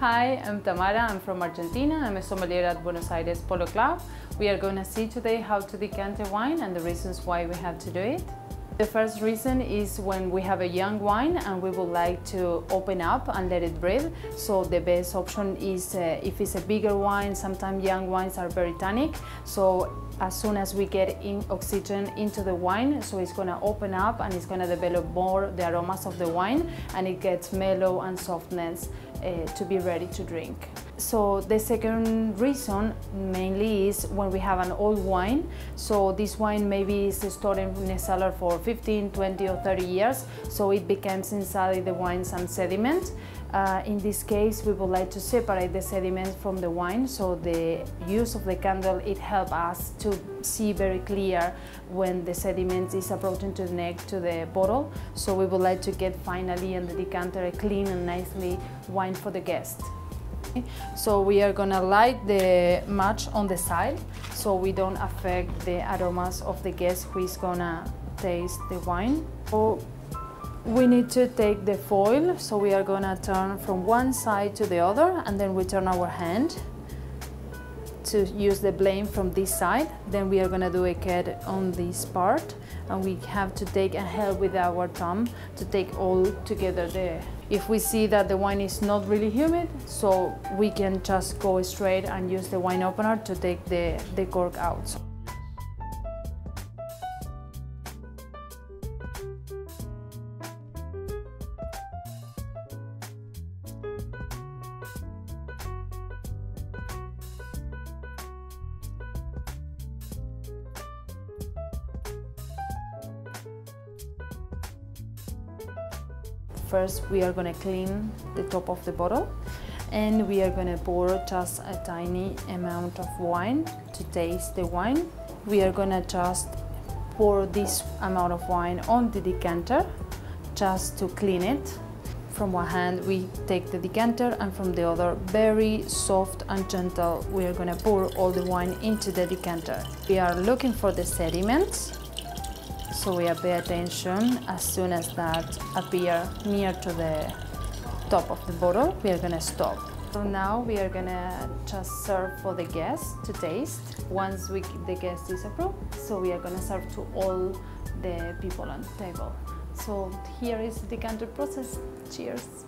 Hi, I'm Tamara. I'm from Argentina. I'm a sommelier at Buenos Aires Polo Club. We are going to see today how to decant a wine and the reasons why we have to do it. The first reason is when we have a young wine and we would like to open up and let it breathe. So the best option is uh, if it's a bigger wine, sometimes young wines are very tannic. So as soon as we get in oxygen into the wine, so it's gonna open up and it's gonna develop more the aromas of the wine and it gets mellow and softness uh, to be ready to drink. So the second reason mainly is when we have an old wine. So this wine maybe is stored in a cellar for 15, 20 or 30 years. So it becomes inside the wine some sediment. Uh, in this case, we would like to separate the sediment from the wine. So the use of the candle, it helps us to see very clear when the sediment is approaching to the neck to the bottle. So we would like to get finally in the decanter a clean and nicely wine for the guest. So we are gonna light the match on the side so we don't affect the aromas of the guest who is gonna taste the wine. So we need to take the foil, so we are gonna turn from one side to the other and then we turn our hand to use the blame from this side. Then we are gonna do a cut on this part and we have to take a help with our thumb to take all together there. if we see that the wine is not really humid so we can just go straight and use the wine opener to take the, the cork out. First, we are going to clean the top of the bottle and we are going to pour just a tiny amount of wine to taste the wine. We are going to just pour this amount of wine on the decanter just to clean it. From one hand we take the decanter and from the other very soft and gentle we are going to pour all the wine into the decanter. We are looking for the sediments we are pay attention as soon as that appear near to the top of the bottle, we are gonna stop. So now we are gonna just serve for the guests to taste once we, the guest is approved. So we are gonna serve to all the people on the table. So here is the decanter process. Cheers.